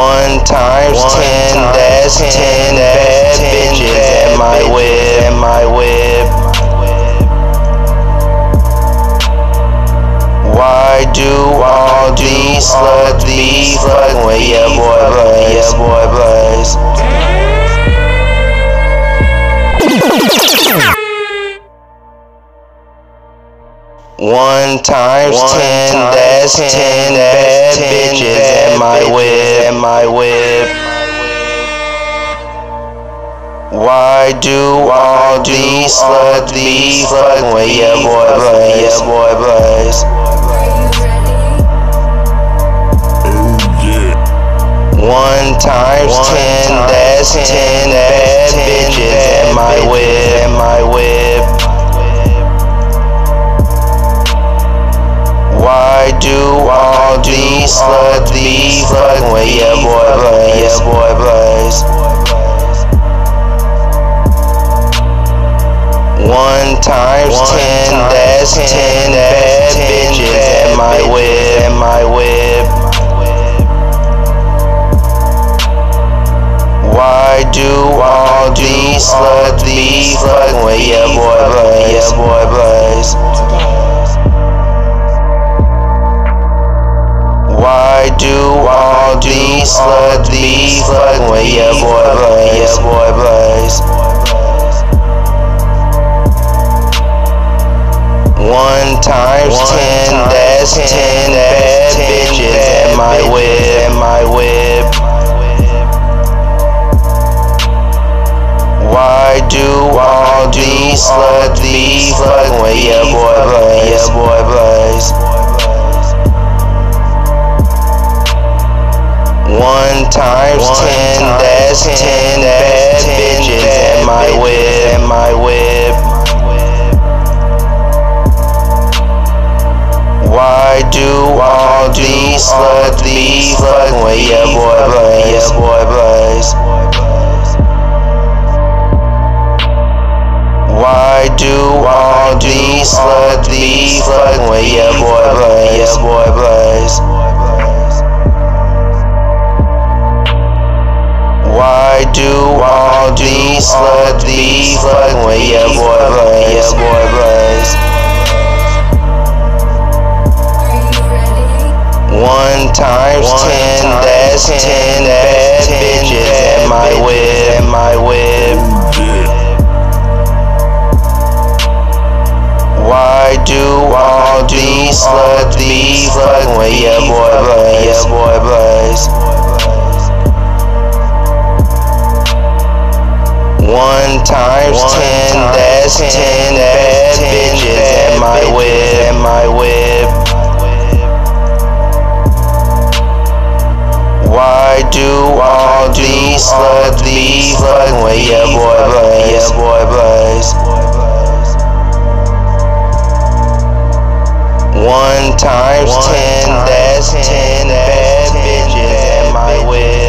One times ten, that's ten bad bitches at my whip, at my whip. Why do all these sluts be fucking with your boy your boy Buzz? One times ten, that's ten bad bitches at my whip, at my whip. Why do all these sluts be fucking with your boy your boy Buzz? Oh, One times ten, that's ten bad One times ten, that's ten bad bitches at my whip, at my whip. Why do all these sluts be fucking with your boy Buzz, your boy Buzz? Why do all these sluts be fucking with your boy Buzz, your boy Buzz? Ten bad bitches at my whip, at my whip. Why do all these sluts be fucking with your boy Buzz, your boy Buzz? One times ten, that's ten bad bitches at my whip, at my whip. Why do all these sluts be fucking with your boy Buzz, your boy Buzz? Why do all these sluts be fucking with your boy Buzz, your boy Buzz? Why do all these sluts be fucking with your boy Buzz, your boy Buzz? That's ten bad bitches at my whip, my whip. Why do all these sluts be fucking with your boy Buzz, your boy Buzz? One times ten, that's ten bad bitches at my whip, at my whip. Why do all these sluts be fucking with your boy Buzz, your boy Buzz? One times ten, that's ten bad bitches at my whip.